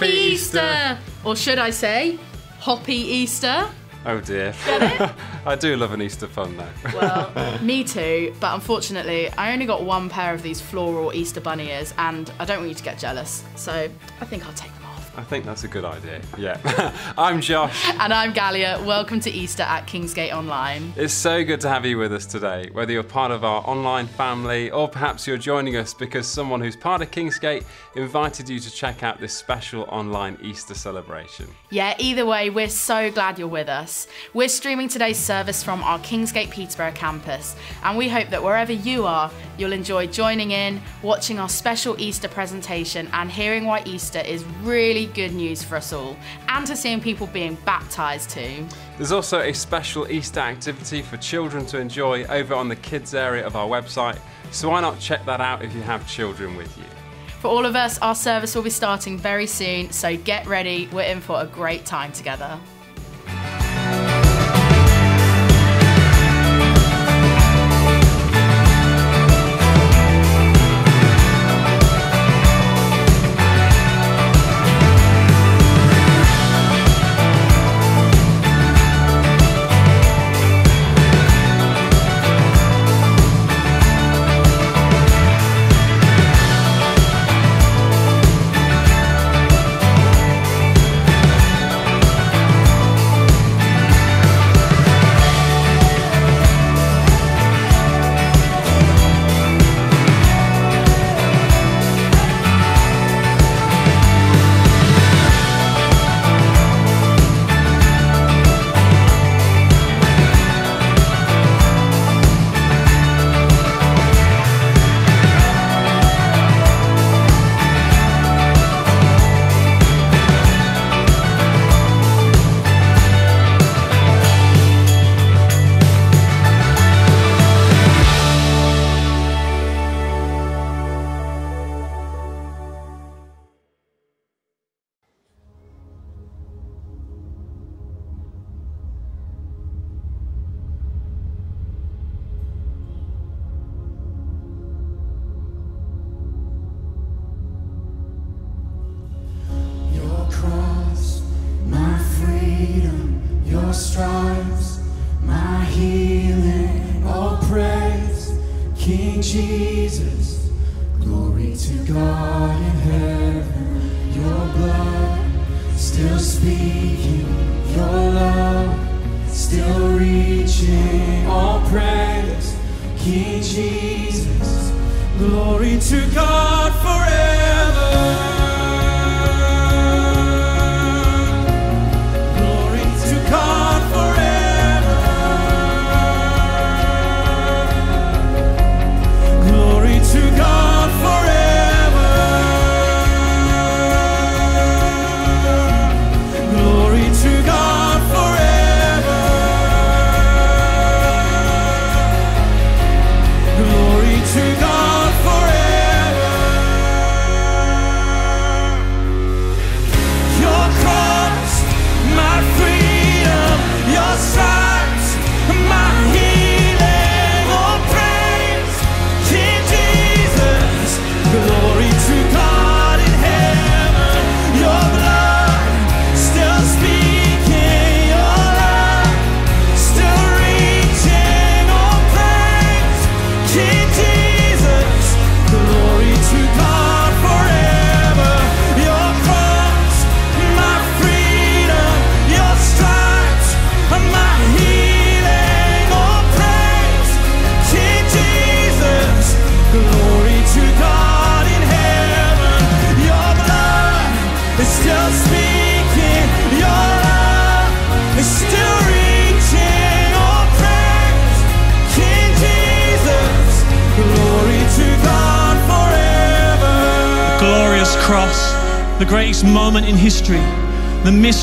Happy Easter! Or should I say, Hoppy Easter? Oh dear. I do love an Easter fun though. Well, me too, but unfortunately, I only got one pair of these floral Easter bunny ears, and I don't want you to get jealous, so I think I'll take them off. I think that's a good idea. Yeah. I'm Josh. And I'm Galia. Welcome to Easter at Kingsgate Online. It's so good to have you with us today, whether you're part of our online family or perhaps you're joining us because someone who's part of Kingsgate invited you to check out this special online Easter celebration. Yeah, either way, we're so glad you're with us. We're streaming today's service from our Kingsgate Peterborough campus, and we hope that wherever you are, you'll enjoy joining in, watching our special Easter presentation, and hearing why Easter is really good news for us all, and to seeing people being baptised too. There's also a special Easter activity for children to enjoy over on the kids area of our website, so why not check that out if you have children with you? For all of us, our service will be starting very soon, so get ready. We're in for a great time together.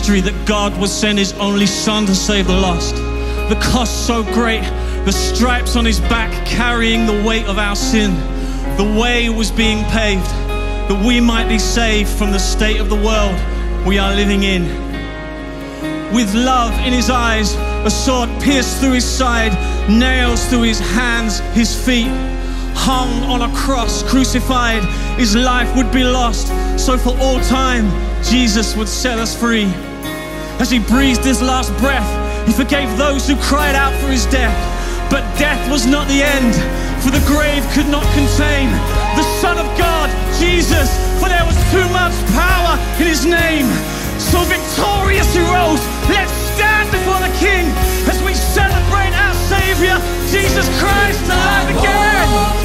that God would send his only son to save the lost. The cost so great, the stripes on his back carrying the weight of our sin. The way was being paved that we might be saved from the state of the world we are living in. With love in his eyes, a sword pierced through his side, nails through his hands, his feet hung on a cross, crucified, his life would be lost. So for all time, Jesus would set us free. As he breathed his last breath, he forgave those who cried out for his death. But death was not the end, for the grave could not contain the Son of God, Jesus, for there was too much power in his name. So victorious he rose. Let's stand before the King as we celebrate our Savior, Jesus Christ, alive again.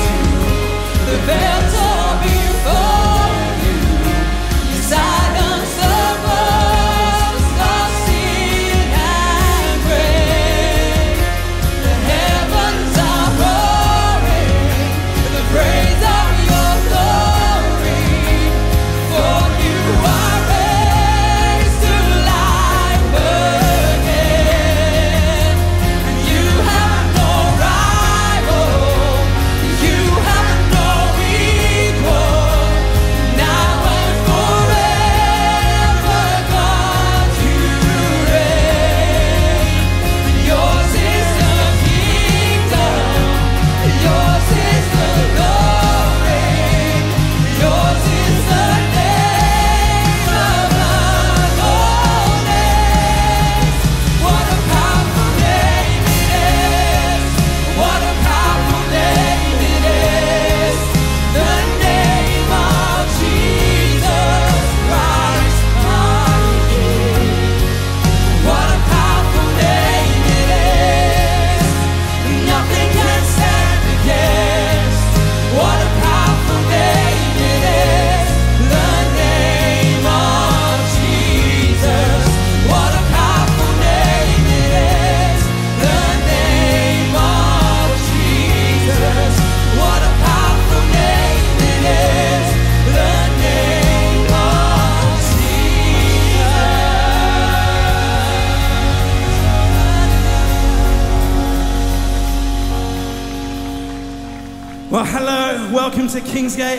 Well, hello, welcome to Kingsgate.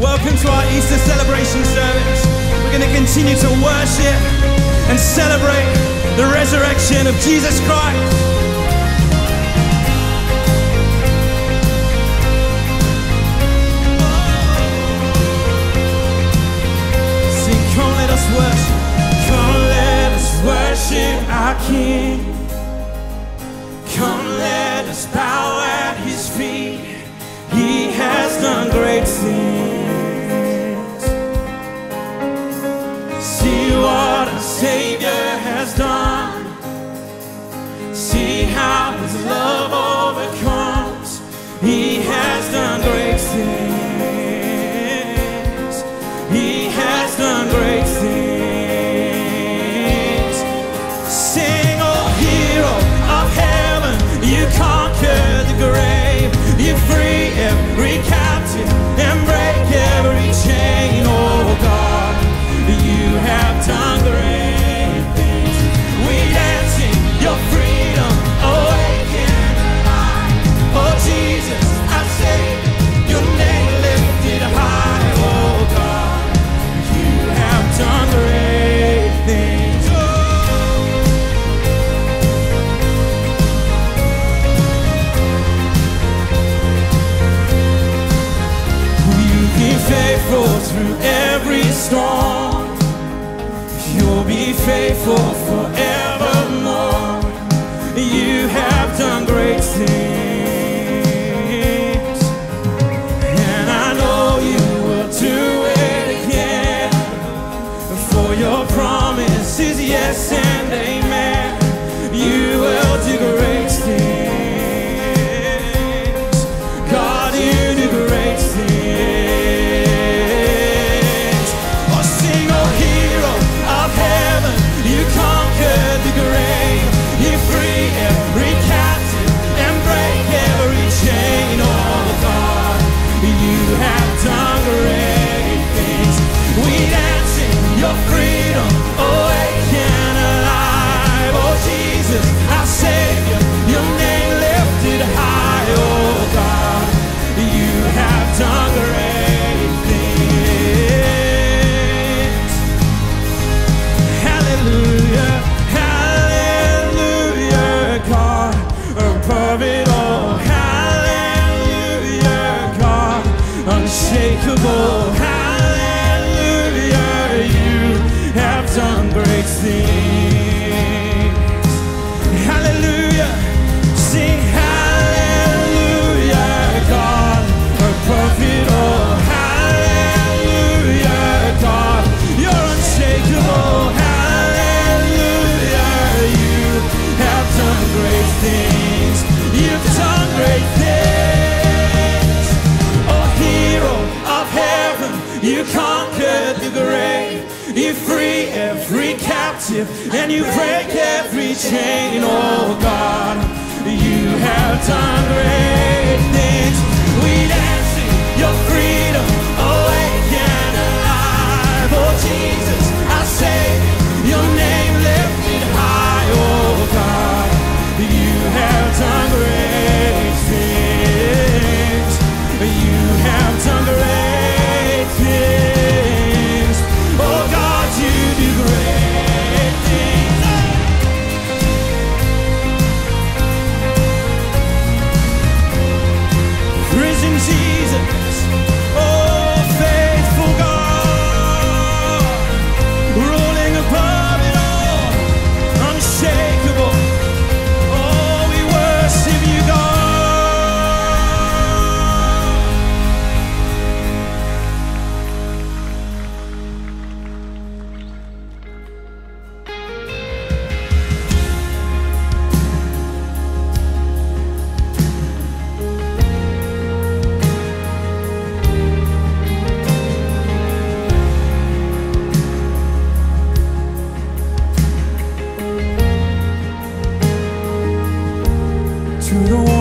Welcome to our Easter celebration service. We're going to continue to worship and celebrate the resurrection of Jesus Christ. Sing, come let us worship. Come let us worship our King. Come let us bow has done great things. See what a Savior has done. See how His love overcomes. He has done great Recap. Strong, You'll be faithful forevermore. You have done great things. you, and you break every chain, oh God. You have done great things. We dance in your freedom. through the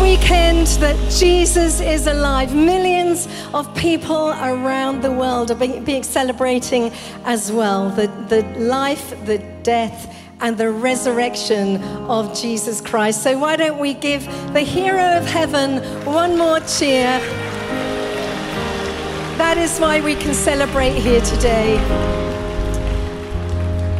weekend that Jesus is alive. Millions of people around the world are being, celebrating as well the, the life, the death, and the resurrection of Jesus Christ. So, why don't we give the hero of heaven one more cheer? That is why we can celebrate here today.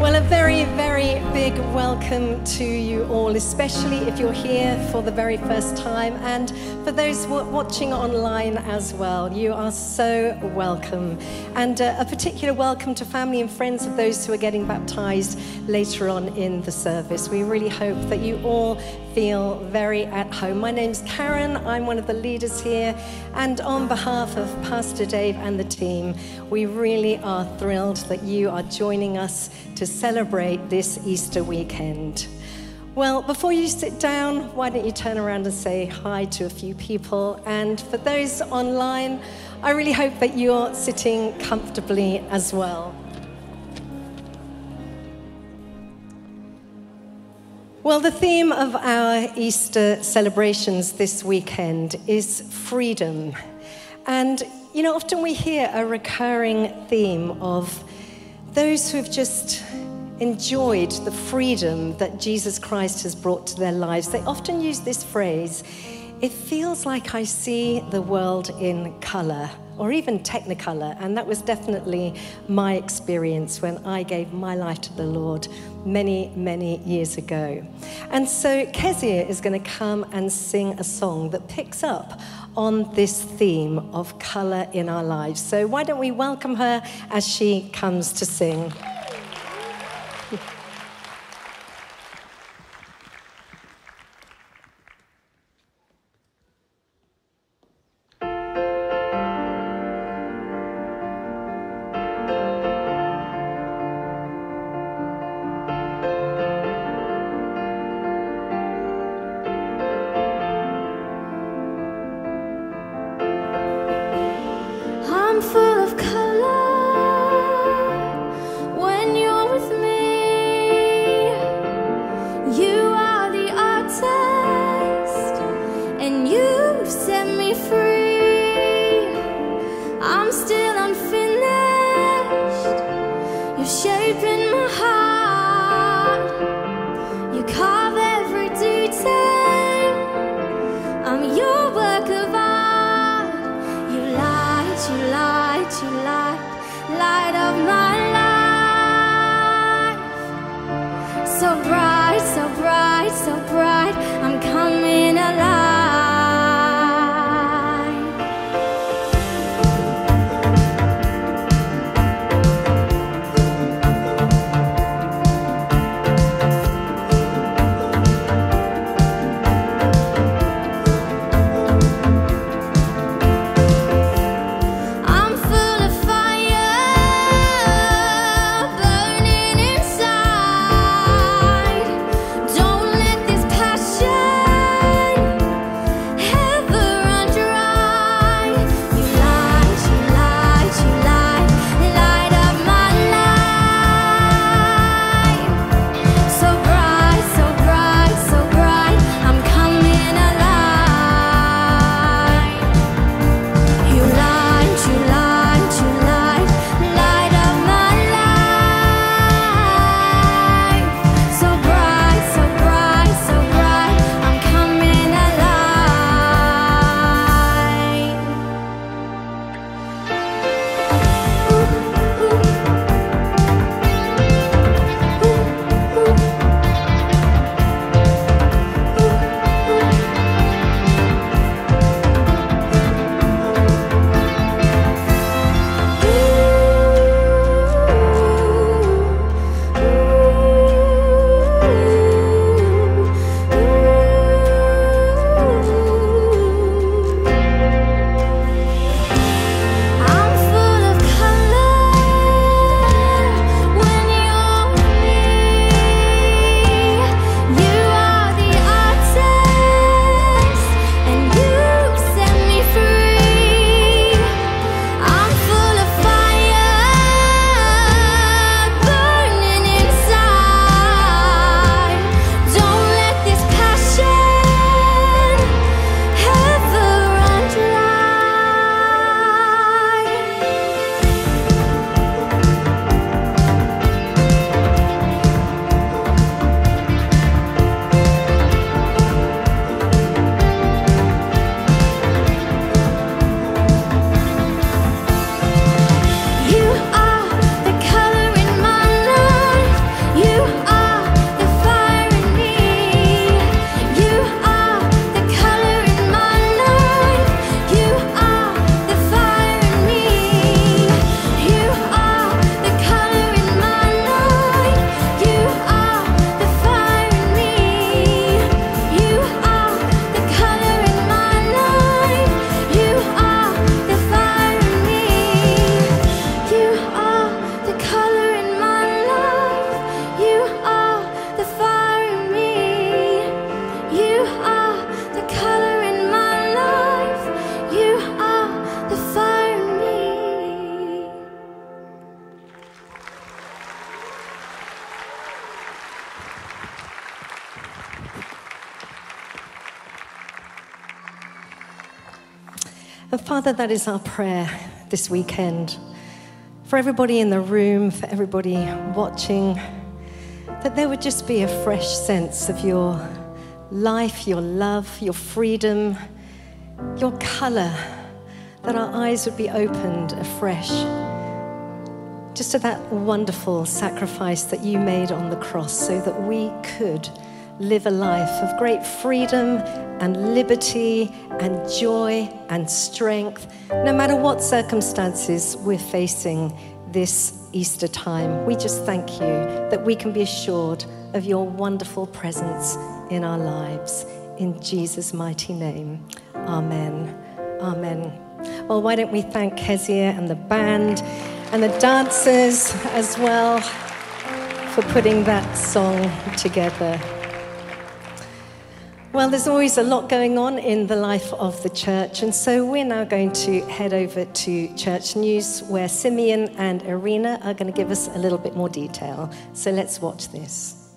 Well, a very, very big welcome to you all, especially if you're here for the very first time, and for those wa- watching online as well. You are so welcome. And uh, a particular welcome to family and friends of those who are getting baptized later on in the service. We really hope that you all feel very at home. My name's Karen, I'm one of the leaders here, and on behalf of Pastor Dave and the team, we really are thrilled that you are joining us to celebrate this Easter weekend. Well, before you sit down, why don't you turn around and say hi to a few people? And for those online, I really hope that you're sitting comfortably as well. Well, the theme of our Easter celebrations this weekend is freedom. And, you know, often we hear a recurring theme of those who've just enjoyed the freedom that Jesus Christ has brought to their lives. They often use this phrase it feels like I see the world in color or even technicolor. And that was definitely my experience when I gave my life to the Lord many, many years ago. And so Kezia is going to come and sing a song that picks up on this theme of color in our lives. So why don't we welcome her as she comes to sing? Father, that is our prayer this weekend. For everybody in the room, for everybody watching, that there would just be a fresh sense of your life, your love, your freedom, your colour, that our eyes would be opened afresh just to that wonderful sacrifice that you made on the cross so that we could live a life of great freedom and liberty and joy and strength, no matter what circumstances we're facing this Easter time. We just thank you that we can be assured of your wonderful presence in our lives. In Jesus' mighty name, amen. Amen. Well, why don't we thank Kezia and the band and the dancers as well for putting that song together. Well, there's always a lot going on in the life of the church, and so we're now going to head over to Church News where Simeon and Irina are going to give us a little bit more detail. So let's watch this.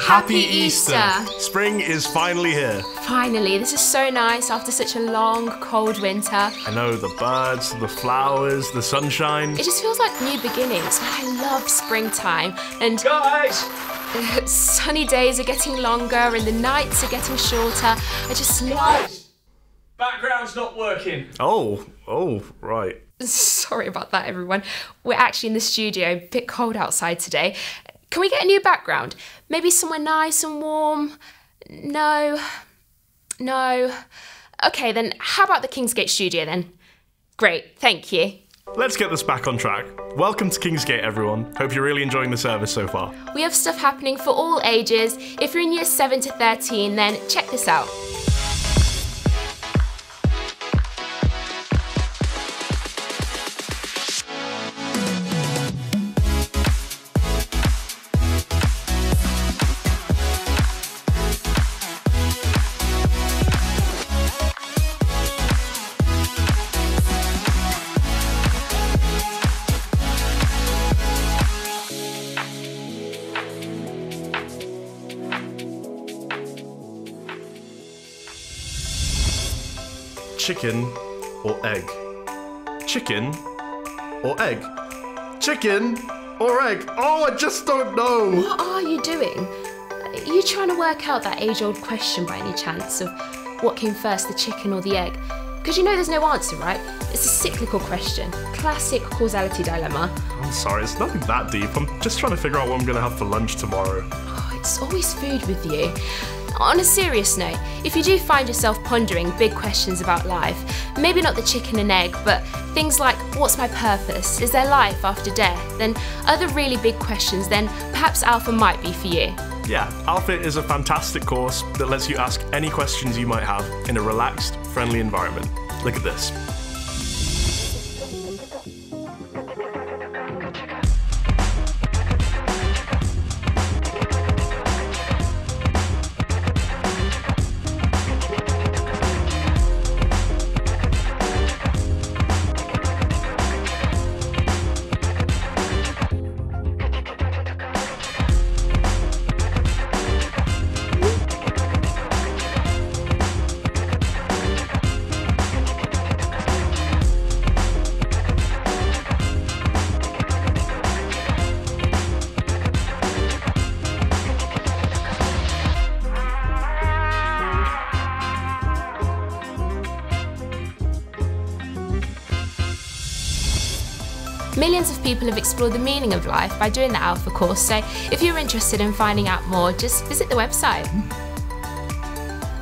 Happy Easter! Spring is finally here. Finally, this is so nice after such a long, cold winter. I know the birds, the flowers, the sunshine. It just feels like new beginnings. I love springtime. And Guys! Sunny days are getting longer and the nights are getting shorter. I just love. Background's not working. Oh, oh, right. Sorry about that, everyone. We're actually in the studio, a bit cold outside today. Can we get a new background? Maybe somewhere nice and warm? No. No. Okay, then how about the Kingsgate studio then? Great, thank you. Let's get this back on track. Welcome to Kingsgate, everyone. Hope you're really enjoying the service so far. We have stuff happening for all ages. If you're in year 7 to 13, then check this out. Chicken or egg? Chicken or egg? Chicken or egg? Oh, I just don't know. What are you doing? Are you trying to work out that age old question by any chance of what came first, the chicken or the egg? Because you know there's no answer, right? It's a cyclical question. Classic causality dilemma. I'm sorry, it's nothing that deep. I'm just trying to figure out what I'm gonna have for lunch tomorrow. Oh, it's always food with you. On a serious note, if you do find yourself pondering big questions about life, maybe not the chicken and egg, but things like what's my purpose? Is there life after death? And other really big questions, then perhaps Alpha might be for you. Yeah, Alpha is a fantastic course that lets you ask any questions you might have in a relaxed, friendly environment. Look at this. Millions of explored the meaning of life by doing the Alpha course, so if you're interested in finding out more, just visit the website.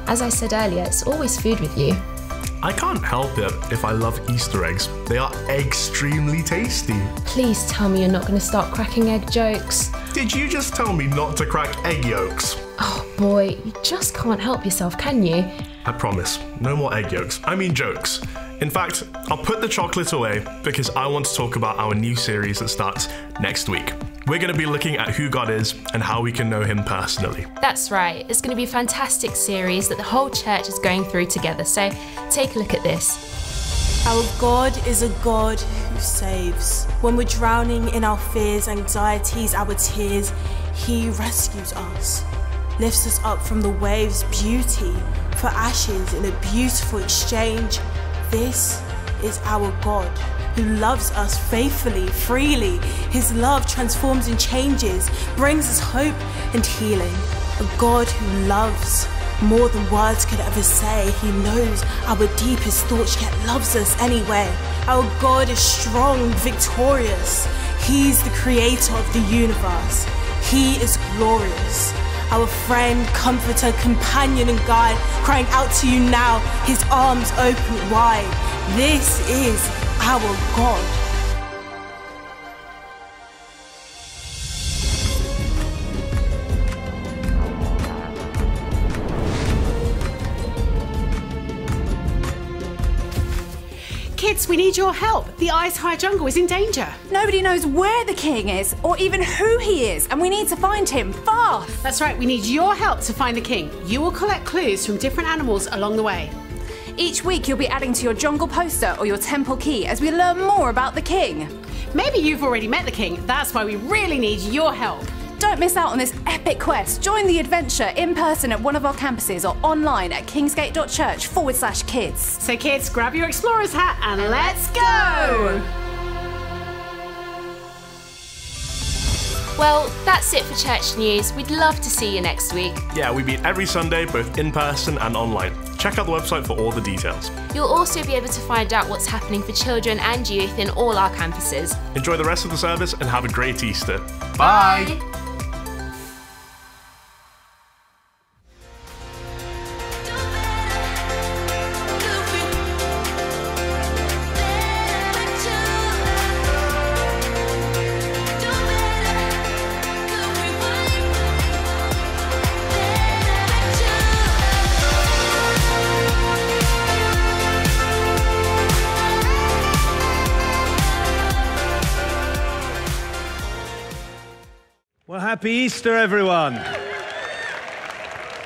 As I said earlier, it's always food with you. I can't help it if I love Easter eggs. They are extremely tasty. Please tell me you're not going to start cracking egg jokes. Did you just tell me not to crack egg yolks? Oh boy, you just can't help yourself, can you? I promise, no more egg yolks. I mean jokes. In fact, I'll put the chocolate away because I want to talk about our new series that starts next week. We're going to be looking at who God is and how we can know Him personally. That's right, it's going to be a fantastic series that the whole church is going through together, so take a look at this. Our God is a God who saves. When we're drowning in our fears, anxieties, our tears, He rescues us, lifts us up from the waves, beauty for ashes in a beautiful exchange. This is our God who loves us faithfully, freely. His love transforms and changes, brings us hope and healing. A God who loves more than words could ever say. He knows our deepest thoughts, yet loves us anyway. Our God is strong, victorious. He's the creator of the universe. He is glorious. Our friend, comforter, companion, and guide, crying out to you now, his arms open wide. This is our God. Kids, we need your help. The Ice High Jungle is in danger. Nobody knows where the king is or even who he is, and we need to find him fast. That's right, we need your help to find the king. You will collect clues from different animals along the way. Each week you'll be adding to your jungle poster or your temple key as we learn more about the king. Maybe you've already met the king. That's why we really need your help. Don't miss out on this epic quest. Join the adventure in person at one of our campuses or online at kingsgate.church forward slash kids. So, kids, grab your explorer's hat and let's go! Well, that's it for church news. We'd love to see you next week. Yeah, we meet every Sunday, both in person and online. Check out the website for all the details. You'll also be able to find out what's happening for children and youth in all our campuses. Enjoy the rest of the service and have a great Easter. Bye. Well, happy Easter, everyone.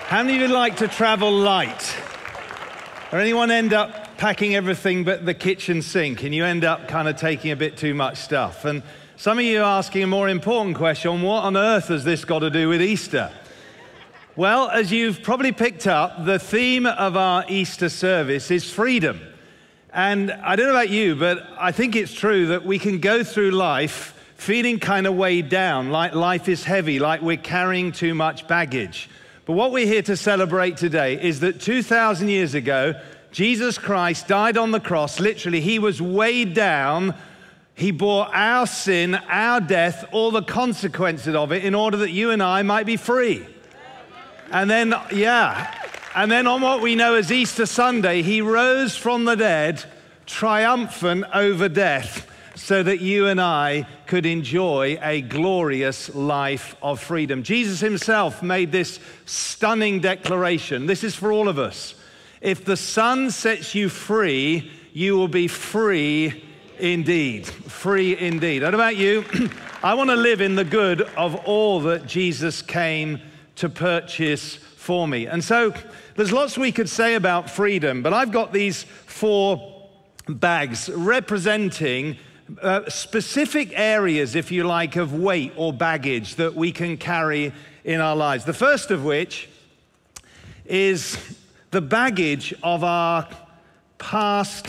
How many of you like to travel light? Or anyone end up packing everything but the kitchen sink and you end up kind of taking a bit too much stuff? And some of you are asking a more important question what on earth has this got to do with Easter? Well, as you've probably picked up, the theme of our Easter service is freedom. And I don't know about you, but I think it's true that we can go through life feeling kind of weighed down, like life is heavy, like we're carrying too much baggage. But what we're here to celebrate today is that 2,000 years ago, Jesus Christ died on the cross. Literally, he was weighed down. He bore our sin, our death, all the consequences of it in order that you and I might be free. And then, yeah, and then on what we know as Easter Sunday, he rose from the dead, triumphant over death, so that you and I could enjoy a glorious life of freedom. Jesus himself made this stunning declaration. This is for all of us. If the Son sets you free, you will be free indeed. Free indeed. What about you? I want to live in the good of all that Jesus came to purchase for me. And so there's lots we could say about freedom, but I've got these four bags representing uh, specific areas, if you like, of weight or baggage that we can carry in our lives. The first of which is the baggage of our past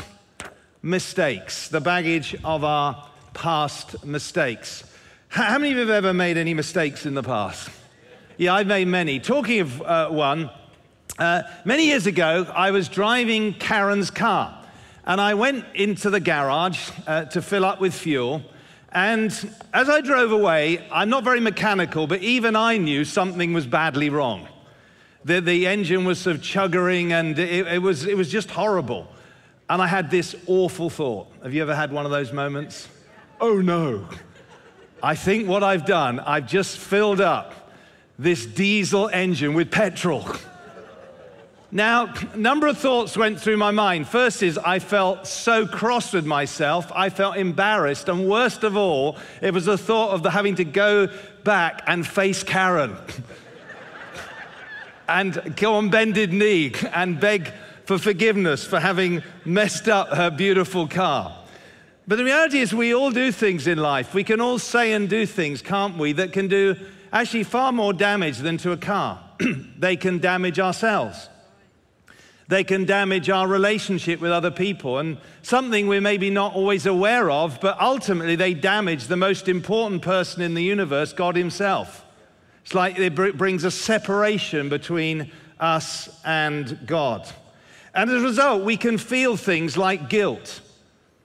mistakes. The baggage of our past mistakes. How many of you have ever made any mistakes in the past? Yeah, I've made many. Talking of uh, one, uh, many years ago, I was driving Karen's car. And I went into the garage uh, to fill up with fuel. And as I drove away, I'm not very mechanical, but even I knew something was badly wrong. The, the engine was sort of chuggering, and it, it, was, it was just horrible. And I had this awful thought. Have you ever had one of those moments? Oh no. I think what I've done, I've just filled up this diesel engine with petrol. Now, a number of thoughts went through my mind. First is I felt so cross with myself. I felt embarrassed. And worst of all, it was the thought of the having to go back and face Karen and go on bended knee and beg for forgiveness for having messed up her beautiful car. But the reality is, we all do things in life. We can all say and do things, can't we, that can do actually far more damage than to a car. they can damage ourselves. They can damage our relationship with other people and something we're maybe not always aware of, but ultimately they damage the most important person in the universe, God Himself. It's like it brings a separation between us and God. And as a result, we can feel things like guilt.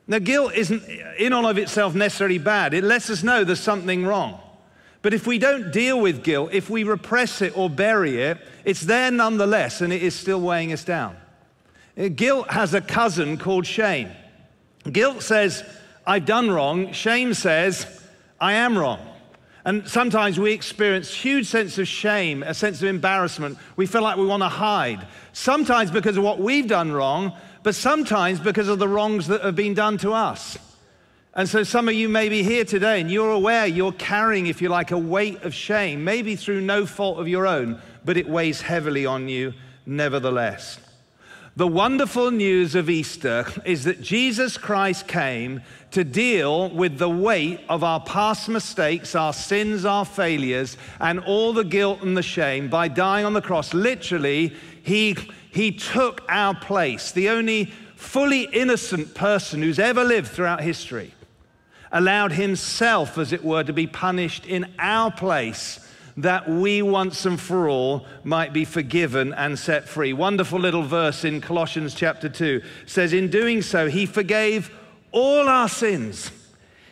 Now, guilt isn't in and of itself necessarily bad, it lets us know there's something wrong. But if we don't deal with guilt, if we repress it or bury it, it's there nonetheless and it is still weighing us down. Uh, Guilt has a cousin called shame. Guilt says, I've done wrong. Shame says, I am wrong. And sometimes we experience huge sense of shame, a sense of embarrassment. We feel like we want to hide. Sometimes because of what we've done wrong, but sometimes because of the wrongs that have been done to us. And so some of you may be here today and you're aware you're carrying, if you like, a weight of shame, maybe through no fault of your own, but it weighs heavily on you nevertheless. The wonderful news of Easter is that Jesus Christ came to deal with the weight of our past mistakes, our sins, our failures, and all the guilt and the shame by dying on the cross. Literally, he, he took our place, the only fully innocent person who's ever lived throughout history, allowed himself, as it were, to be punished in our place that we once and for all might be forgiven and set free. Wonderful little verse in Colossians chapter 2 says, In doing so, he forgave all our sins.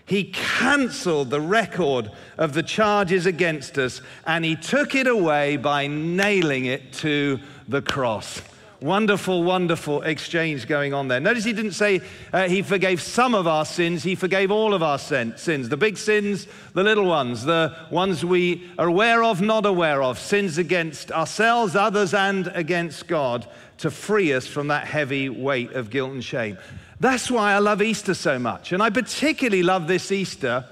He cancelled the record of the charges against us and he took it away by nailing it to the cross. Wonderful, wonderful exchange going on there. Notice he didn't say uh, he forgave some of our sins, he forgave all of our sin- sins. The big sins, the little ones, the ones we are aware of, not aware of, sins against ourselves, others, and against God to free us from that heavy weight of guilt and shame. That's why I love Easter so much. And I particularly love this Easter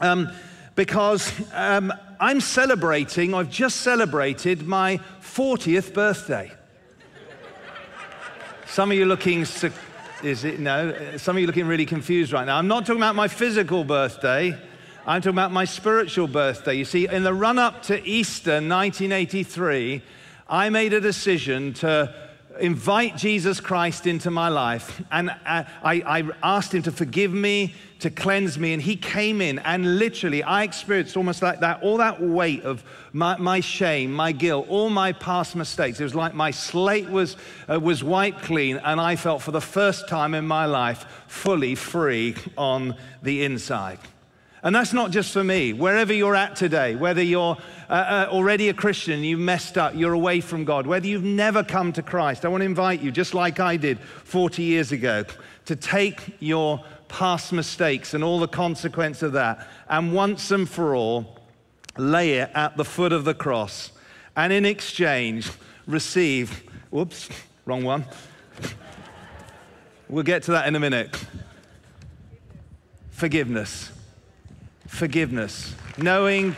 um, because um, I'm celebrating, I've just celebrated my 40th birthday. Some of you looking, is it? No. Uh, some of you looking really confused right now. I'm not talking about my physical birthday. I'm talking about my spiritual birthday. You see, in the run up to Easter 1983, I made a decision to invite Jesus Christ into my life. And I, I asked him to forgive me, to cleanse me. And he came in, and literally, I experienced almost like that all that weight of my, my shame, my guilt, all my past mistakes. It was like my slate was, uh, was wiped clean, and I felt for the first time in my life fully free on the inside. And that's not just for me. Wherever you're at today, whether you're uh, uh, already a Christian, you've messed up, you're away from God, whether you've never come to Christ, I want to invite you, just like I did 40 years ago, to take your past mistakes and all the consequence of that and once and for all lay it at the foot of the cross and in exchange receive, whoops, wrong one. We'll get to that in a minute. Forgiveness forgiveness, knowing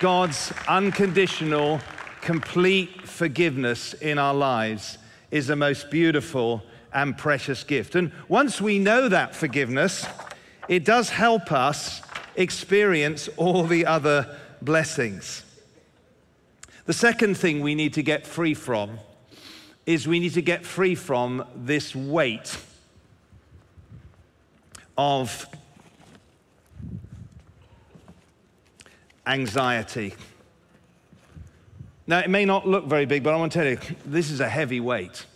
God's unconditional, complete forgiveness in our lives is the most beautiful and precious gift. And once we know that forgiveness, it does help us experience all the other blessings. The second thing we need to get free from is we need to get free from this weight of anxiety. Now, it may not look very big, but I want to tell you, this is a heavy weight.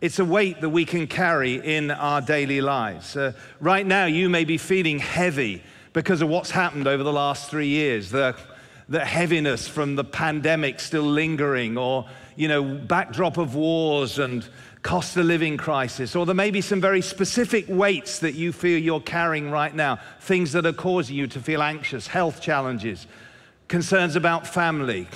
It's a weight that we can carry in our daily lives. Uh, right now, you may be feeling heavy because of what's happened over the last three years. The, the heaviness from the pandemic still lingering, or, you know, backdrop of wars and cost of living crisis, or there may be some very specific weights that you feel you're carrying right now, things that are causing you to feel anxious, health challenges, concerns about family,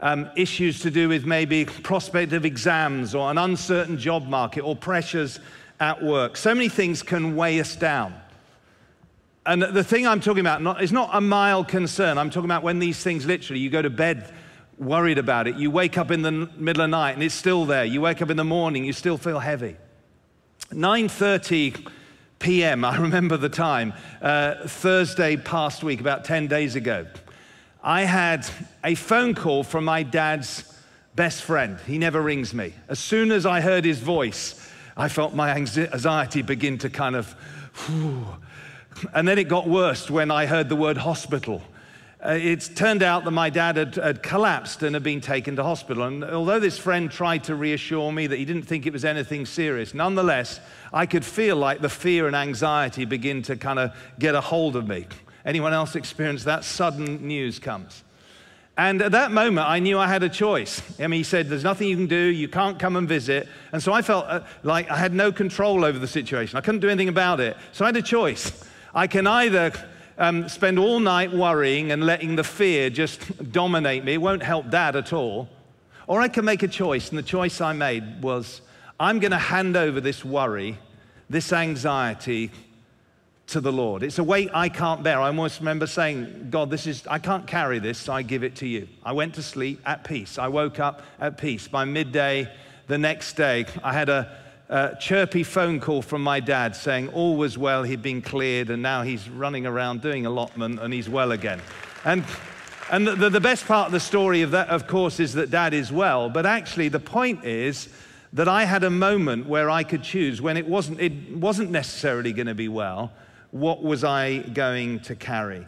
um, issues to do with maybe prospect of exams or an uncertain job market or pressures at work. So many things can weigh us down. And the thing I'm talking about not, is not a mild concern. I'm talking about when these things literally, you go to bed worried about it. You wake up in the middle of the night and it's still there. You wake up in the morning, you still feel heavy. 9:30 p.m. I remember the time. Uh, Thursday past week, about 10 days ago. I had a phone call from my dad's best friend. He never rings me. As soon as I heard his voice, I felt my anxiety begin to kind of, whew. and then it got worse when I heard the word hospital. Uh, it's turned out that my dad had, had collapsed and had been taken to hospital. And although this friend tried to reassure me that he didn't think it was anything serious, nonetheless, I could feel like the fear and anxiety begin to kind of get a hold of me. Anyone else experience that? Sudden news comes. And at that moment, I knew I had a choice. I mean, he said, There's nothing you can do, you can't come and visit. And so I felt uh, like I had no control over the situation. I couldn't do anything about it. So I had a choice. I can either um, spend all night worrying and letting the fear just dominate me, it won't help dad at all, or I can make a choice. And the choice I made was I'm going to hand over this worry, this anxiety to the Lord. It's a weight I can't bear. I almost remember saying, God, this is, I can't carry this, so I give it to you. I went to sleep at peace. I woke up at peace. By midday the next day, I had a, a chirpy phone call from my dad saying all was well, he'd been cleared, and now he's running around doing allotment and he's well again. And and the, the, best part of the story of that, of course, is that dad is well. But actually, the point is that I had a moment where I could choose when it wasn't, it wasn't necessarily going to be well what was I going to carry?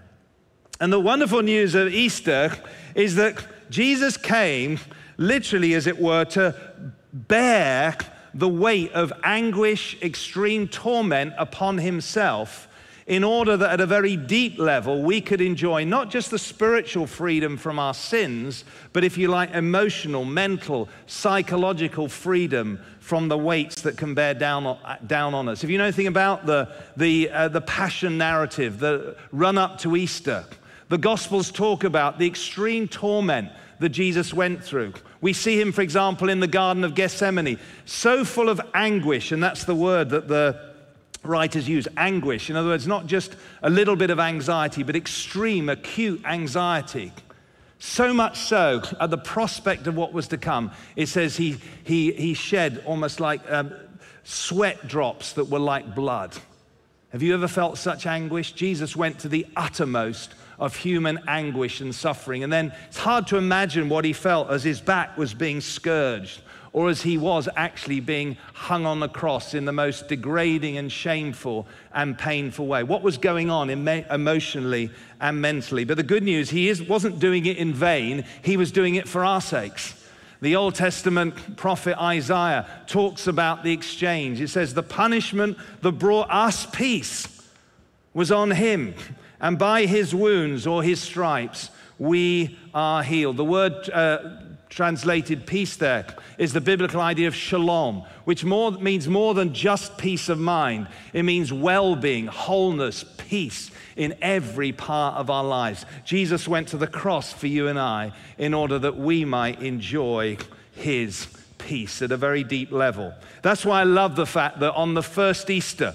And the wonderful news of Easter is that Jesus came, literally, as it were, to bear the weight of anguish, extreme torment upon himself in order that at a very deep level we could enjoy not just the spiritual freedom from our sins, but if you like, emotional, mental, psychological freedom from the weights that can bear down on, down on us. If you know anything about the, the, uh, the passion narrative, the run up to Easter, the Gospels talk about the extreme torment that Jesus went through. We see him, for example, in the Garden of Gethsemane, so full of anguish, and that's the word that the writers use anguish. In other words, not just a little bit of anxiety, but extreme, acute anxiety. So much so, at the prospect of what was to come, it says he, he, he shed almost like um, sweat drops that were like blood. Have you ever felt such anguish? Jesus went to the uttermost of human anguish and suffering. And then it's hard to imagine what he felt as his back was being scourged or as he was actually being hung on the cross in the most degrading and shameful and painful way. What was going on emotionally and mentally? But the good news, he wasn't doing it in vain, he was doing it for our sakes. The Old Testament prophet Isaiah talks about the exchange. It says, The punishment that brought us peace was on him, and by his wounds or his stripes, we are healed. The word uh, translated peace there is the biblical idea of shalom, which more, means more than just peace of mind. It means well being, wholeness, peace in every part of our lives. Jesus went to the cross for you and I in order that we might enjoy his peace at a very deep level. That's why I love the fact that on the first Easter,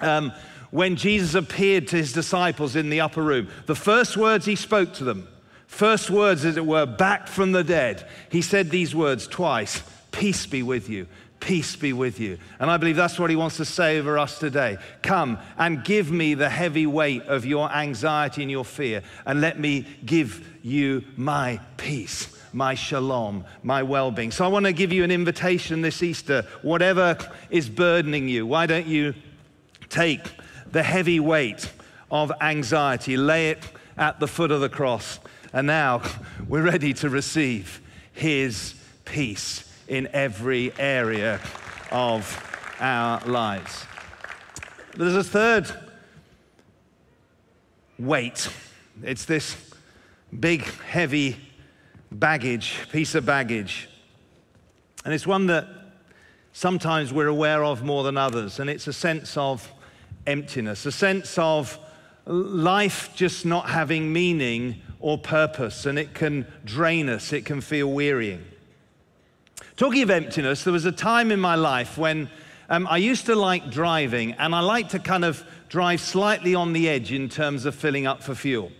um, when Jesus appeared to his disciples in the upper room, the first words he spoke to them first words, as it were, back from the dead, he said these words twice Peace be with you. Peace be with you. And I believe that's what he wants to say over us today. Come and give me the heavy weight of your anxiety and your fear, and let me give you my peace, my shalom, my well being. So I want to give you an invitation this Easter. Whatever is burdening you, why don't you take the heavy weight of anxiety, lay it at the foot of the cross, and now we're ready to receive His peace in every area of our lives. There's a third weight. It's this big, heavy baggage, piece of baggage. And it's one that sometimes we're aware of more than others. And it's a sense of emptiness, a sense of life just not having meaning or purpose, and it can drain us, it can feel wearying. Talking of emptiness, there was a time in my life when um, I used to like driving, and I like to kind of drive slightly on the edge in terms of filling up for fuel.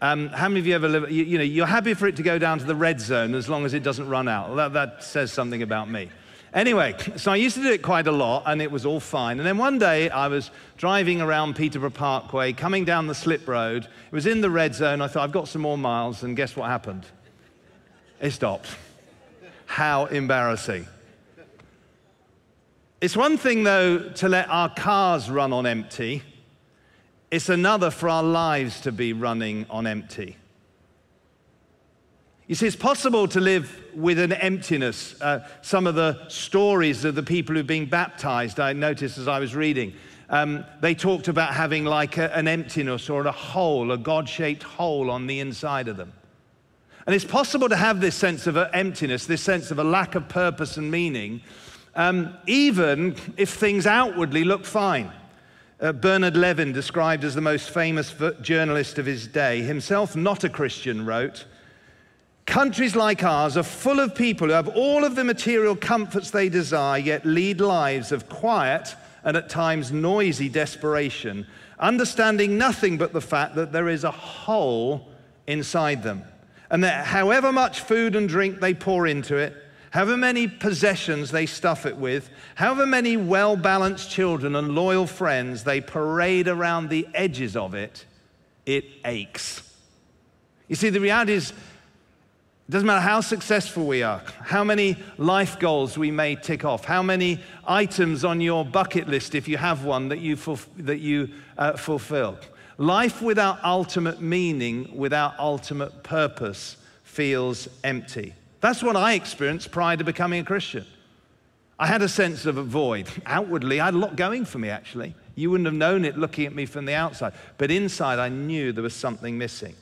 Um, how many of you ever live, you, you, know, you're happy for it to go down to the red zone as long as it doesn't run out. That, that says something about me. Anyway, so I used to do it quite a lot and it was all fine. And then one day I was driving around Peterborough Parkway, coming down the slip road. It was in the red zone. I thought, I've got some more miles. And guess what happened? It stopped. How embarrassing. It's one thing, though, to let our cars run on empty. It's another for our lives to be running on empty. You see, it's possible to live with an emptiness. Uh, some of the stories of the people who've been baptized, I noticed as I was reading, um, they talked about having like a, an emptiness or a hole, a God shaped hole on the inside of them. And it's possible to have this sense of emptiness, this sense of a lack of purpose and meaning, um, even if things outwardly look fine. Uh, Bernard Levin, described as the most famous journalist of his day, himself not a Christian, wrote, Countries like ours are full of people who have all of the material comforts they desire, yet lead lives of quiet and at times noisy desperation, understanding nothing but the fact that there is a hole inside them. And that however much food and drink they pour into it, however many possessions they stuff it with, however many well balanced children and loyal friends they parade around the edges of it, it aches. You see, the reality is, it doesn't matter how successful we are, how many life goals we may tick off, how many items on your bucket list, if you have one, that you, fulf- that you uh, fulfill. Life without ultimate meaning, without ultimate purpose, feels empty. That's what I experienced prior to becoming a Christian. I had a sense of a void. Outwardly, I had a lot going for me, actually. You wouldn't have known it looking at me from the outside. But inside, I knew there was something missing.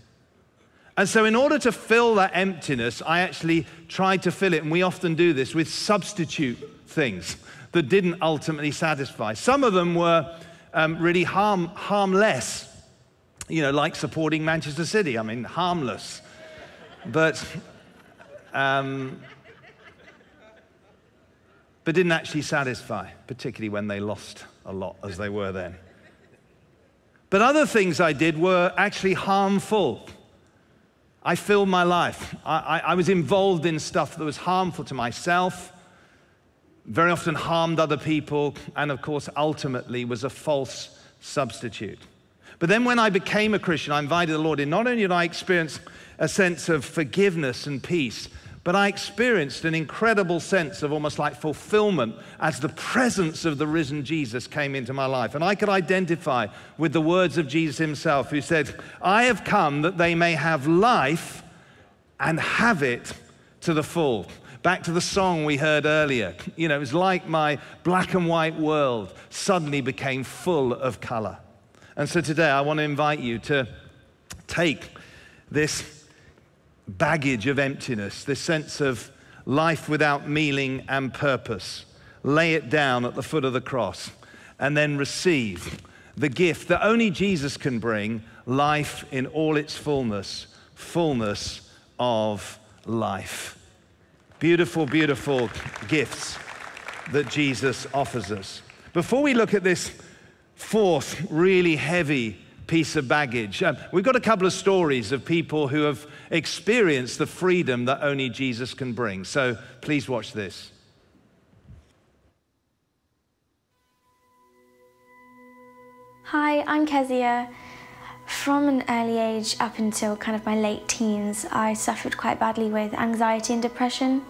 And so, in order to fill that emptiness, I actually tried to fill it, and we often do this with substitute things that didn't ultimately satisfy. Some of them were um, really harm, harmless, you know, like supporting Manchester City. I mean, harmless. But, um, but didn't actually satisfy, particularly when they lost a lot as they were then. But other things I did were actually harmful. I filled my life. I, I, I, was involved in stuff that was harmful to myself, very often harmed other people, and of course, ultimately was a false substitute. But then when I became a Christian, I invited the Lord in. Not only did I experience a sense of forgiveness and peace, but I experienced an incredible sense of almost like fulfillment as the presence of the risen Jesus came into my life. And I could identify with the words of Jesus himself, who said, I have come that they may have life and have it to the full. Back to the song we heard earlier. You know, it was like my black and white world suddenly became full of color. And so today I want to invite you to take this baggage of emptiness, this sense of life without meaning and purpose. Lay it down at the foot of the cross and then receive the gift that only Jesus can bring life in all its fullness, fullness of life. Beautiful, beautiful gifts that Jesus offers us. Before we look at this fourth really heavy piece of baggage. Um, we've got a couple of stories of people who have experienced the freedom that only Jesus can bring. So please watch this. Hi, I'm Kezia. From an early age up until kind of my late teens, I suffered quite badly with anxiety and depression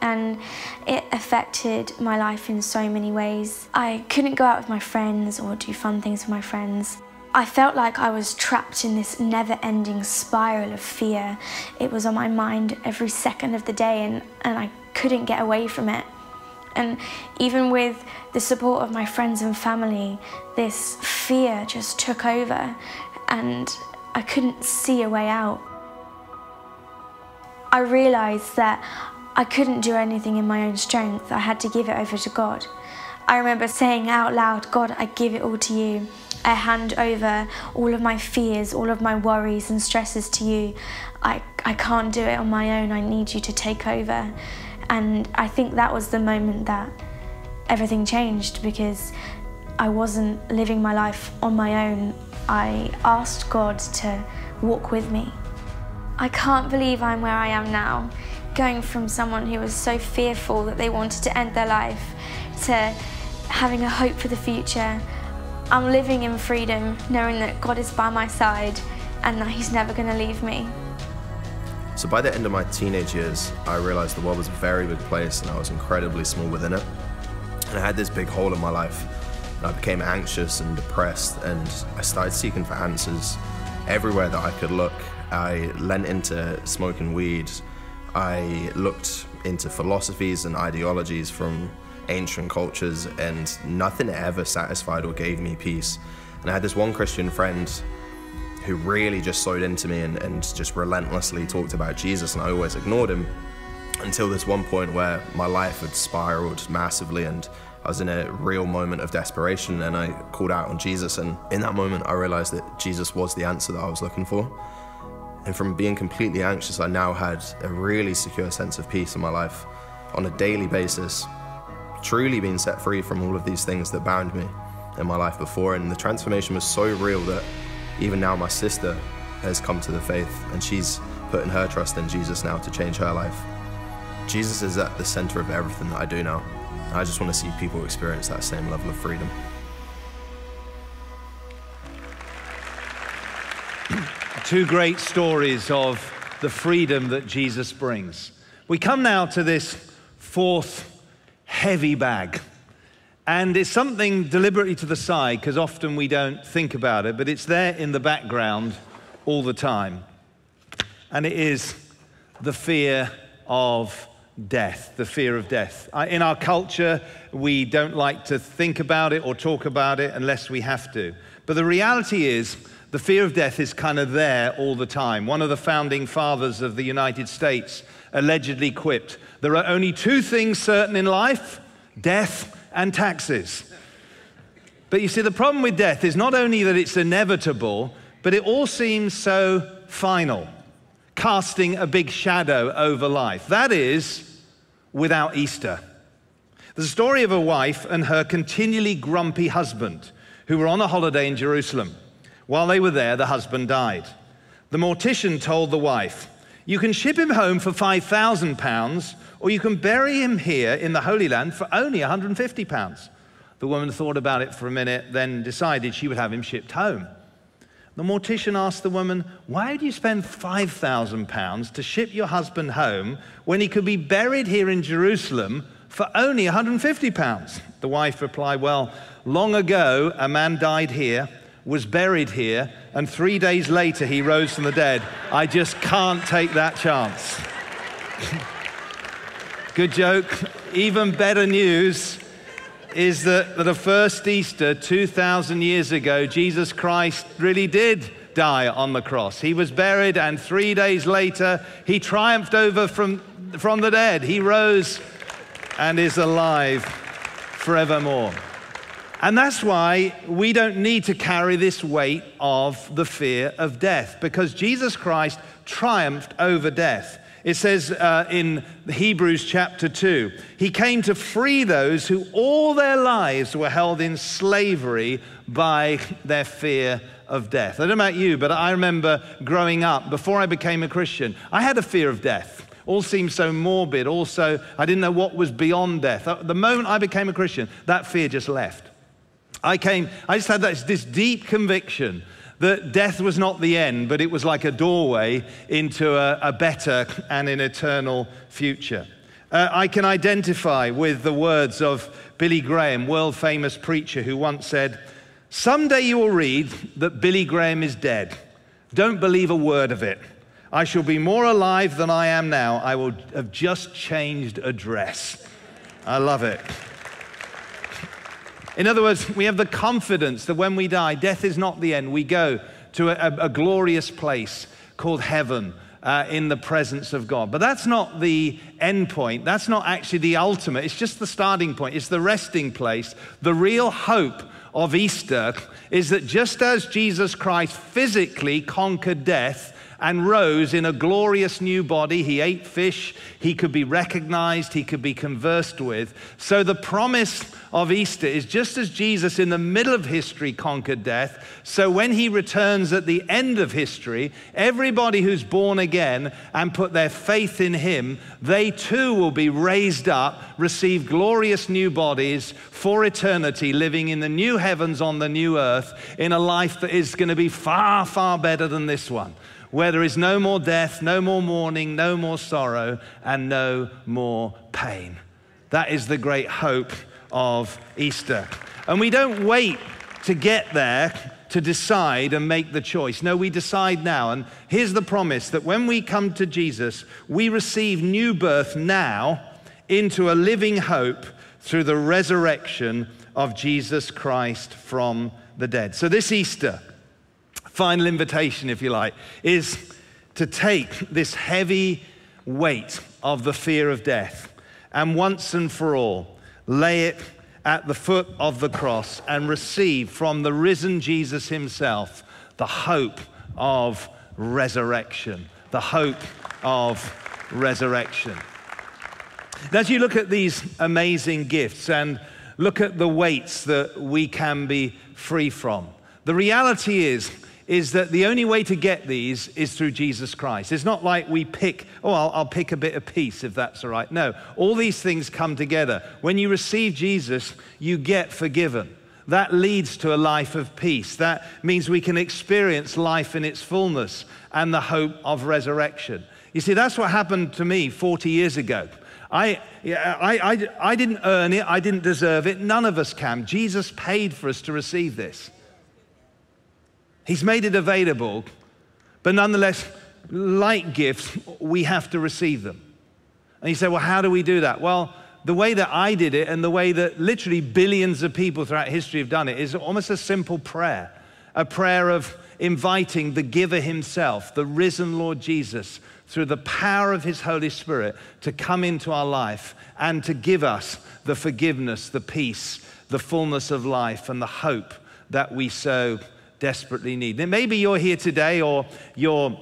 and it affected my life in so many ways. I couldn't go out with my friends or do fun things with my friends. I felt like I was trapped in this never ending spiral of fear. It was on my mind every second of the day, and, and I couldn't get away from it. And even with the support of my friends and family, this fear just took over, and I couldn't see a way out. I realised that I couldn't do anything in my own strength, I had to give it over to God. I remember saying out loud, God, I give it all to you. I hand over all of my fears, all of my worries and stresses to you. I, I can't do it on my own. I need you to take over. And I think that was the moment that everything changed because I wasn't living my life on my own. I asked God to walk with me. I can't believe I'm where I am now, going from someone who was so fearful that they wanted to end their life to having a hope for the future I'm living in freedom, knowing that God is by my side and that He's never going to leave me. So by the end of my teenage years, I realized the world was a very big place and I was incredibly small within it. And I had this big hole in my life. And I became anxious and depressed and I started seeking for answers everywhere that I could look. I lent into smoking weed. I looked into philosophies and ideologies from ancient cultures and nothing ever satisfied or gave me peace. And I had this one Christian friend who really just sewed into me and, and just relentlessly talked about Jesus, and I always ignored him until this one point where my life had spiraled massively and I was in a real moment of desperation and I called out on Jesus. And in that moment, I realized that Jesus was the answer that I was looking for. And from being completely anxious, I now had a really secure sense of peace in my life on a daily basis, truly been set free from all of these things that bound me in my life before. And the transformation was so real that even now my sister has come to the faith and she's putting her trust in Jesus now to change her life. Jesus is at the center of everything that I do now. I just want to see people experience that same level of freedom. Two great stories of the freedom that Jesus brings. We come now to this fourth heavy bag. And it's something deliberately to the side because often we don't think about it, but it's there in the background all the time. And it is the fear of death, the fear of death. In our culture, we don't like to think about it or talk about it unless we have to. But the reality is, the fear of death is kind of there all the time. One of the founding fathers of the United States allegedly quipped There are only two things certain in life death and taxes. But you see, the problem with death is not only that it's inevitable, but it all seems so final, casting a big shadow over life. That is, without Easter. The story of a wife and her continually grumpy husband who were on a holiday in Jerusalem. While they were there, the husband died. The mortician told the wife, You can ship him home for 5,000 pounds, or you can bury him here in the Holy Land for only 150 pounds. The woman thought about it for a minute, then decided she would have him shipped home. The mortician asked the woman, Why do you spend 5,000 pounds to ship your husband home when he could be buried here in Jerusalem for only 150 pounds? The wife replied, Well, long ago, a man died here, was buried here, and three days later he rose from the dead. I just can't take that chance. Good joke. Even better news is that the first Easter 2,000 years ago, Jesus Christ really did die on the cross. He was buried, and three days later, he triumphed over from, from the dead. He rose and is alive forevermore. And that's why we don't need to carry this weight of the fear of death, because Jesus Christ triumphed over death. It says uh, in Hebrews chapter 2, he came to free those who all their lives were held in slavery by their fear of death. I don't know about you, but I remember growing up, before I became a Christian, I had a fear of death. All seemed so morbid. Also, I didn't know what was beyond death. Uh, The moment I became a Christian, that fear just left. I came, I just had this, this deep conviction that death was not the end, but it was like a doorway into a, a better and an eternal future. Uh, I can identify with the words of Billy Graham, world famous preacher, who once said, Someday you will read that Billy Graham is dead. Don't believe a word of it. I shall be more alive than I am now. I will have just changed address. I love it. In other words, we have the confidence that when we die, death is not the end. We go to a, a glorious place called heaven uh, in the presence of God. But that's not the end point. That's not actually the ultimate. It's just the starting point. It's the resting place. The real hope of Easter is that just as Jesus Christ physically conquered death, and rose in a glorious new body. He ate fish, he could be recognized, he could be conversed with. So the promise of Easter is just as Jesus in the middle of history conquered death, so when he returns at the end of history, everybody who's born again and put their faith in him, they too will be raised up, receive glorious new bodies for eternity, living in the new heavens on the new earth in a life that is going to be far, far better than this one. Where there is no more death, no more mourning, no more sorrow, and no more pain. That is the great hope of Easter. And we don't wait to get there to decide and make the choice. No, we decide now. And here's the promise that when we come to Jesus, we receive new birth now into a living hope through the resurrection of Jesus Christ from the dead. So, this Easter, final invitation, if you like, is to take this heavy weight of the fear of death and once and for all lay it at the foot of the cross and receive from the risen Jesus himself the hope of resurrection. The hope of resurrection. As you look at these amazing gifts and look at the weights that we can be free from, the reality is is that the only way to get these is through Jesus Christ. It's not like we pick, oh, I'll, I'll, pick a bit of peace if that's all right. No, all these things come together. When you receive Jesus, you get forgiven. That leads to a life of peace. That means we can experience life in its fullness and the hope of resurrection. You see, that's what happened to me 40 years ago. I, I, I, I didn't earn it, I didn't deserve it. None of us can. Jesus paid for us to receive this. He's made it available, but nonetheless, like gifts, we have to receive them. And you say, well, how do we do that? Well, the way that I did it and the way that literally billions of people throughout history have done it is almost a simple prayer a prayer of inviting the giver himself, the risen Lord Jesus, through the power of his Holy Spirit to come into our life and to give us the forgiveness, the peace, the fullness of life, and the hope that we so desperately need. Then maybe you're here today or you're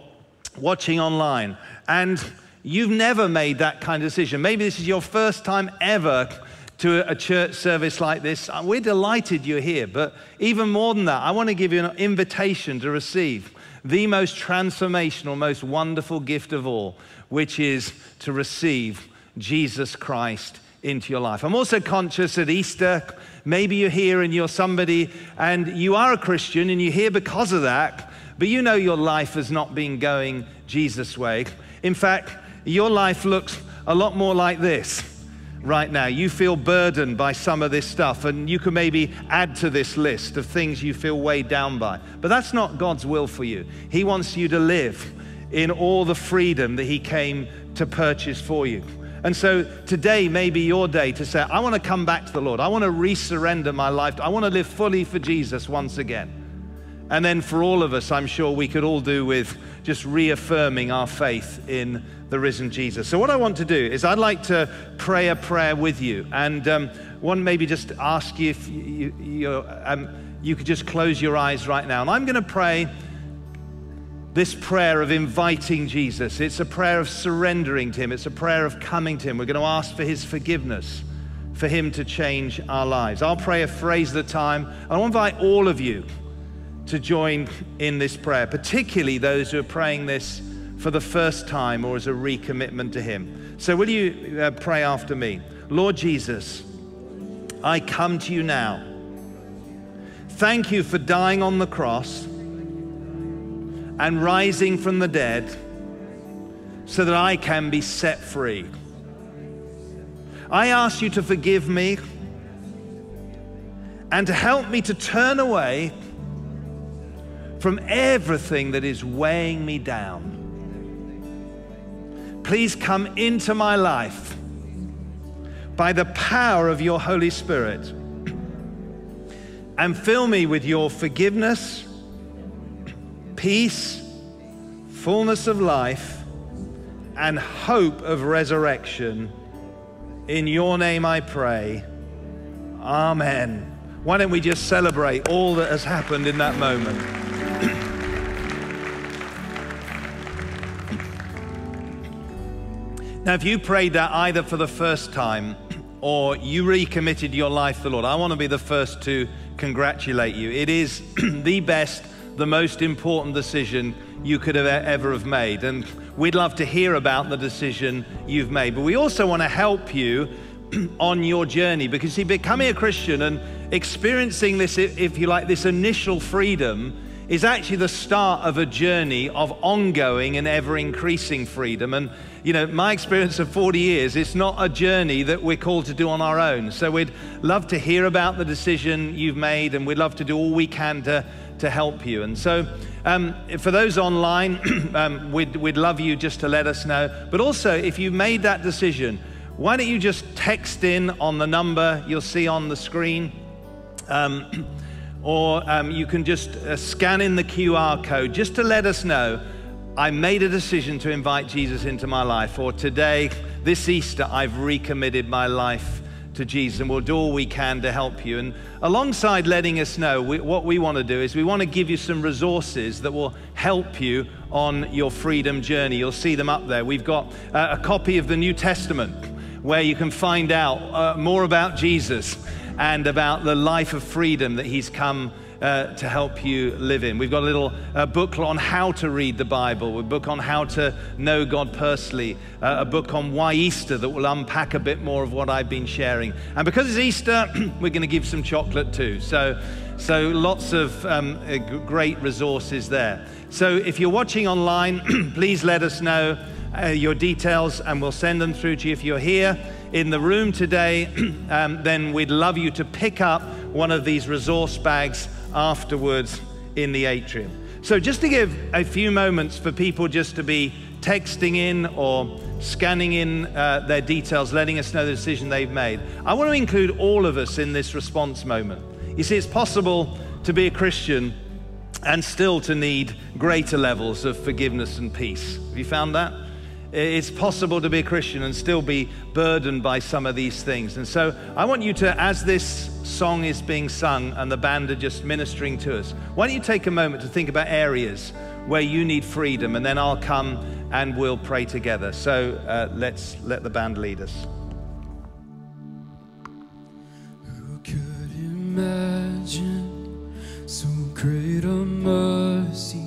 watching online and you've never made that kind of decision. Maybe this is your first time ever to a church service like this. Uh, we're delighted you're here, but even more than that, I want to give you an invitation to receive the most transformational, most wonderful gift of all, which is to receive Jesus Christ into your life. I'm also conscious at Easter, maybe you're here and you're somebody and you are a Christian and you're here because of that, but you know your life has not been going Jesus' way. In fact, your life looks a lot more like this right now. You feel burdened by some of this stuff, and you can maybe add to this list of things you feel weighed down by. But that's not God's will for you. He wants you to live in all the freedom that He came to purchase for you. And so today may be your day to say, I want to come back to the Lord. I want to resurrender my life. I want to live fully for Jesus once again. And then for all of us, I'm sure we could all do with just reaffirming our faith in the risen Jesus. So, what I want to do is I'd like to pray a prayer with you. And um, one maybe just ask you if you, you, um, you could just close your eyes right now. And I'm going to pray this prayer of inviting Jesus. It's a prayer of surrendering to Him, it's a prayer of coming to Him. We're going to ask for His forgiveness, for Him to change our lives. I'll pray a phrase at a time. I want to invite all of you to join in this prayer, particularly those who are praying this for the first time or as a recommitment to Him. So, will you uh, pray after me? Lord Jesus, I come to you now. Thank you for dying on the cross and rising from the dead so that I can be set free. I ask you to forgive me and to help me to turn away from everything that is weighing me down. Please come into my life by the power of your Holy Spirit and fill me with your forgiveness peace, fullness of life, and hope of resurrection. In your name I pray. Amen. Why don't we just celebrate all that has happened in that moment? now, if you prayed that either for the first time or you recommitted your life to the Lord, I want to be the first to congratulate you. It is the best the most important decision you could have ever have made. And we'd love to hear about the decision you've made. But we also want to help you on your journey because see, becoming a Christian and experiencing this, if you like, this initial freedom is actually the start of a journey of ongoing and ever increasing freedom. And, you know, my experience of 40 years, it's not a journey that we're called to do on our own. So we'd love to hear about the decision you've made, and we'd love to do all we can to, to help you. And so, um, for those online, um, we'd, we'd love you just to let us know. But also, if you made that decision, why don't you just text in on the number you'll see on the screen? Um, or um, you can just uh, scan in the QR code just to let us know I made a decision to invite Jesus into my life, or today, this Easter, I've recommitted my life to Jesus, and we'll do all we can to help you. And alongside letting us know, we, what we want to do is we want to give you some resources that will help you on your freedom journey. You'll see them up there. We've got uh, a copy of the New Testament where you can find out uh, more about Jesus and about the life of freedom that he's come uh, to help you live in. We've got a little uh, booklet on how to read the Bible, a book on how to know God personally, uh, a book on why Easter that will unpack a bit more of what I've been sharing. And because it's Easter, we're going to give some chocolate too. So, so lots of um, uh, great resources there. So if you're watching online, please let us know uh, your details and we'll send them through to you. If you're here in the room today, um, then we'd love you to pick up one of these resource bags afterwards in the atrium. So, just to give a few moments for people just to be texting in or scanning in uh, their details, letting us know the decision they've made, I want to include all of us in this response moment. You see, it's possible to be a Christian and still to need greater levels of forgiveness and peace. Have you found that? It's possible to be a Christian and still be burdened by some of these things. And so I want you to, as this song is being sung and the band are just ministering to us, why don't you take a moment to think about areas where you need freedom, and then I'll come and we'll pray together. So uh, let's let the band lead us. imagine so great a mercy.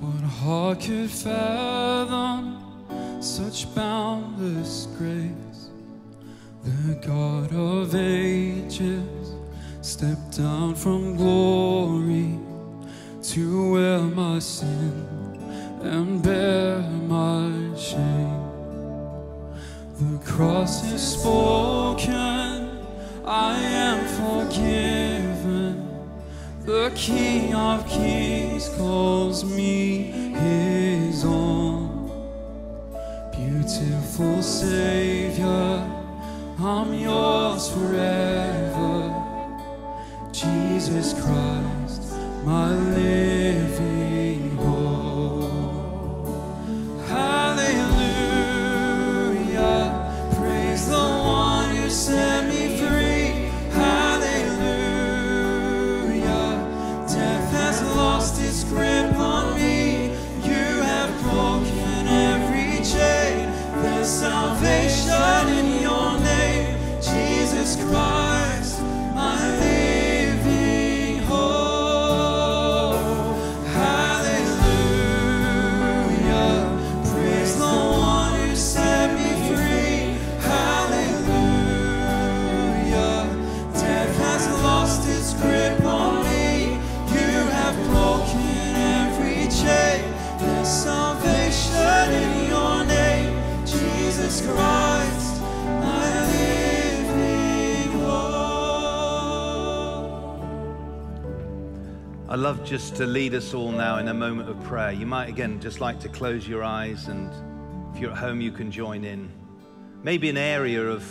What heart could fathom such boundless grace? The God of stepped down from glory love just to lead us all now in a moment of prayer. You might, again, just like to close your eyes, and if you're at home, you can join in. Maybe an area of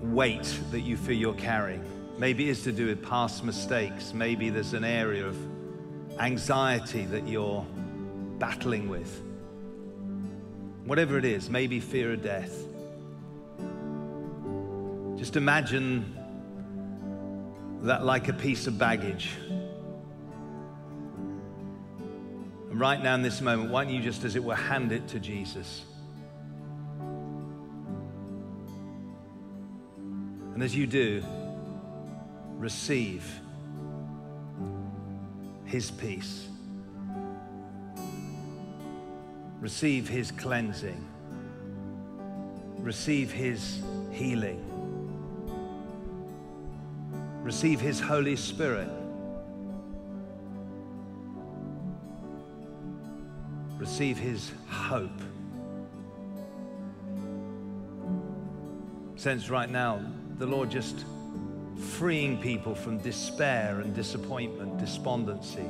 weight that you feel you're carrying. Maybe it's to do with past mistakes. Maybe there's an area of anxiety that you're battling with. Whatever it is, maybe fear of death. Just imagine that like a piece of baggage. And right now, in this moment, why don't you just, as it were, hand it to Jesus? And as you do, receive His peace, receive His cleansing, receive His healing, receive His Holy Spirit. Receive His hope. Sense right now, the Lord just freeing people from despair and disappointment, despondency,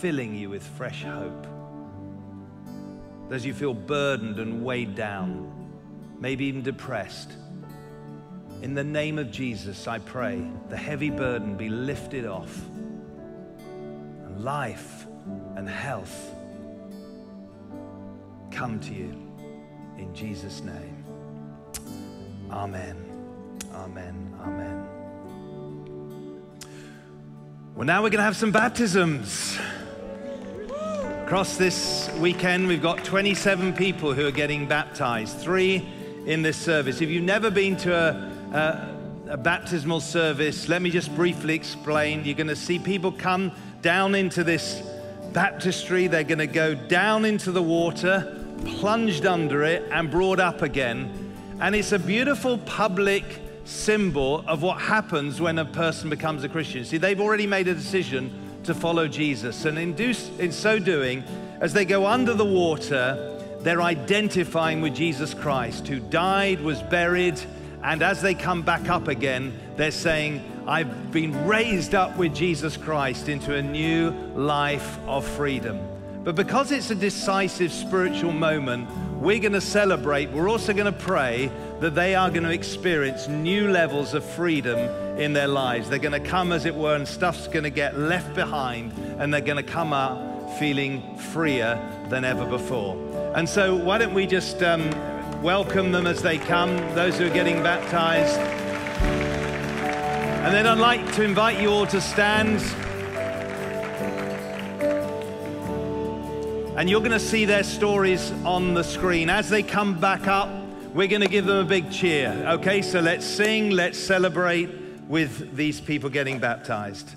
filling you with fresh hope. As you feel burdened and weighed down, maybe even depressed, in the name of Jesus, I pray the heavy burden be lifted off and life and health come to you in Jesus' name. Amen. Amen. Amen. Well, now we're going to have some baptisms. Across this weekend, we've got 27 people who are getting baptized, three in this service. If you've never been to a, a, a baptismal service, let me just briefly explain. You're going to see people come down into this baptistry, they're going to go down into the water, plunged under it, and brought up again. And it's a beautiful public symbol of what happens when a person becomes a Christian. See, they've already made a decision to follow Jesus. And in, do, in so doing, as they go under the water, they're identifying with Jesus Christ, who died, was buried, and as they come back up again, they're saying, I've been raised up with Jesus Christ into a new life of freedom. But because it's a decisive spiritual moment, we're going to celebrate. We're also going to pray that they are going to experience new levels of freedom in their lives. They're going to come, as it were, and stuff's going to get left behind, and they're going to come up feeling freer than ever before. And so, why don't we just um, welcome them as they come, those who are getting baptized. And then I'd like to invite you all to stand. And you're going to see their stories on the screen. As they come back up, we're going to give them a big cheer. Okay, so let's sing, let's celebrate with these people getting baptized.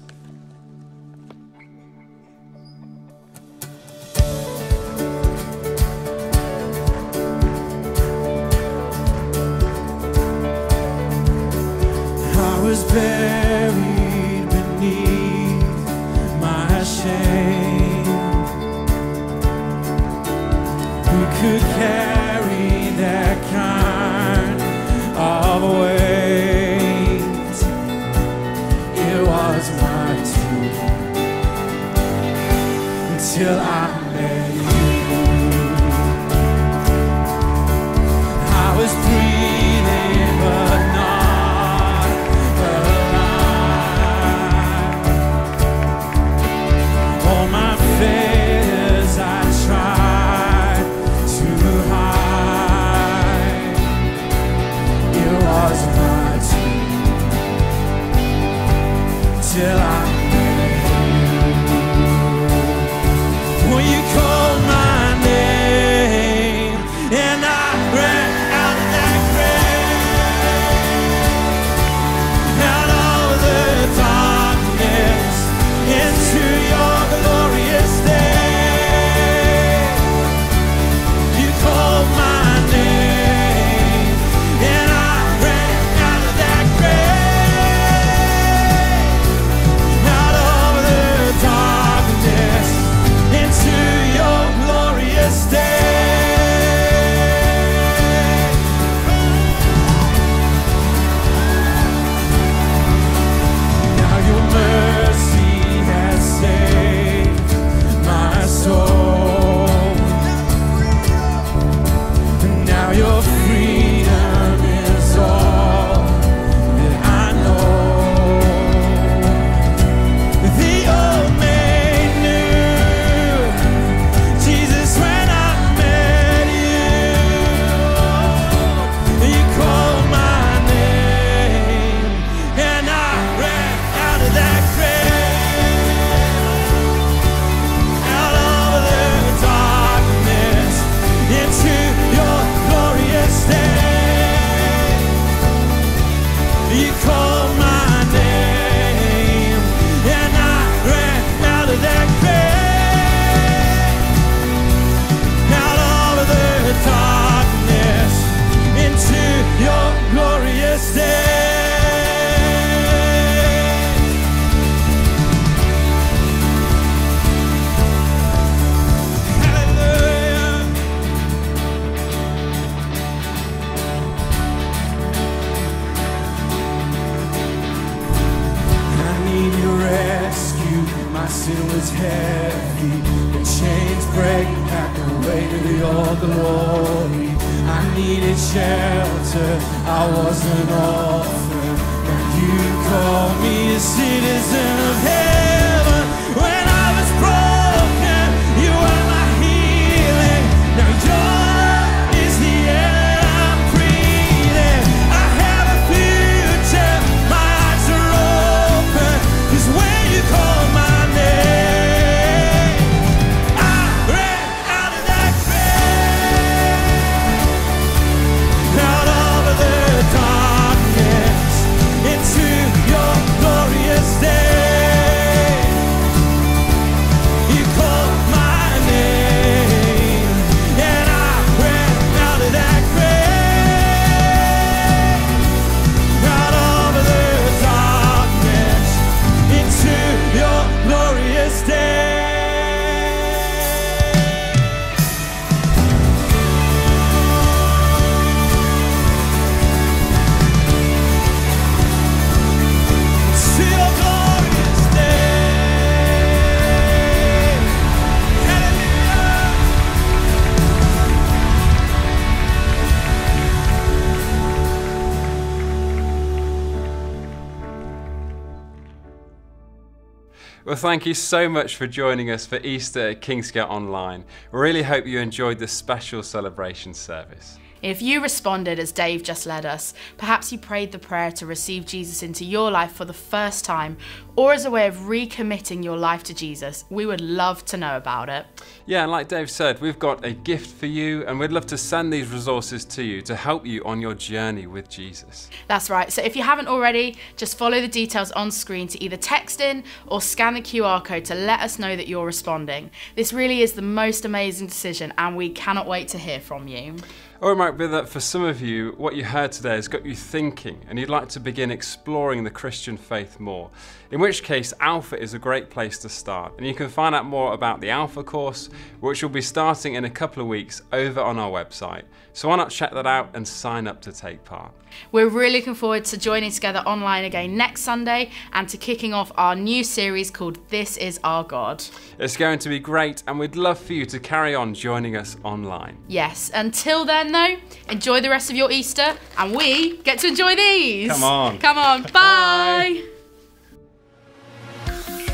Well, thank you so much for joining us for Easter at Kingsgate Online. Really hope you enjoyed this special celebration service. If you responded as Dave just led us, perhaps you prayed the prayer to receive Jesus into your life for the first time, or as a way of recommitting your life to Jesus, we would love to know about it. Yeah, and like Dave said, we've got a gift for you, and we'd love to send these resources to you to help you on your journey with Jesus. That's right. So if you haven't already, just follow the details on screen to either text in or scan the QR code to let us know that you're responding. This really is the most amazing decision, and we cannot wait to hear from you. Or it might be that for some of you, what you heard today has got you thinking and you'd like to begin exploring the Christian faith more. In which case, Alpha is a great place to start. And you can find out more about the Alpha course, which will be starting in a couple of weeks over on our website. So why not check that out and sign up to take part? We're really looking forward to joining together online again next Sunday and to kicking off our new series called This Is Our God. It's going to be great, and we'd love for you to carry on joining us online. Yes, until then though, enjoy the rest of your Easter and we get to enjoy these. Come on. Come on. Bye. Thank you.